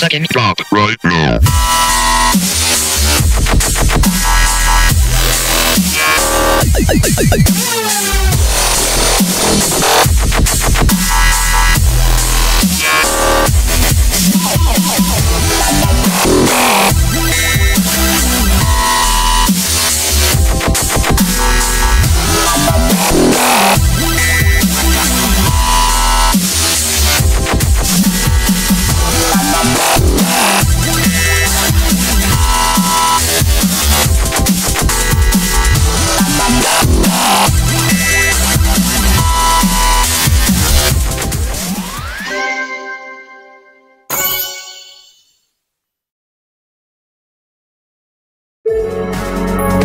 second drop right now. Música